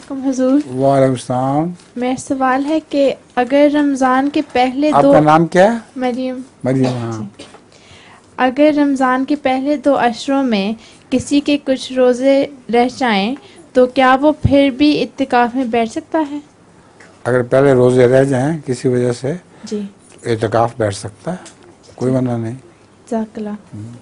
वालेकुम हुजूर। वालेकुम सलाम। मेरा सवाल है कि अगर रमज़ान के पहले दो नाम क्या है? मरियम। मरियम हाँ। अगर रमज़ान के पहले दो अशरों में किसी के कुछ रोज़े रह जाएँ तो क्या वो फिर भी इतकाफ़ में बैठ सकता है? अगर पहले रोज़े रह जाएँ किसी वजह से जी। इतकाफ़ बैठ सकता है। कोई मना नहीं। जजाकल्लाह हम्म।